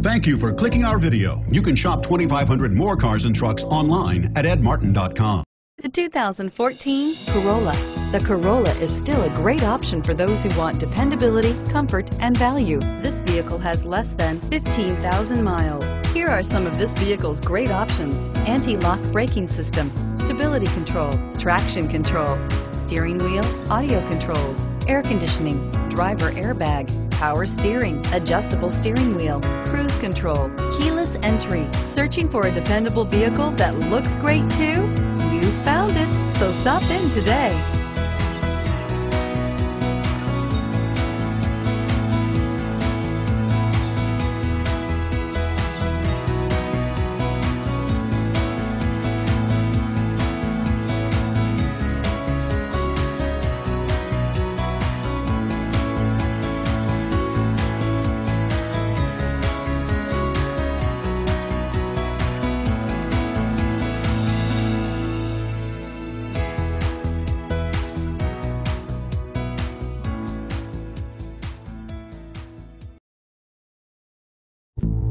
Thank you for clicking our video. You can shop 2,500 more cars and trucks online at edmartin.com. The 2014 Corolla. The Corolla is still a great option for those who want dependability, comfort, and value. This vehicle has less than 15,000 miles. Here are some of this vehicle's great options. Anti-lock braking system, stability control, traction control, steering wheel, audio controls, air conditioning, driver airbag, power steering, adjustable steering wheel, cruise control, keyless entry. Searching for a dependable vehicle that looks great too? You found it, so stop in today.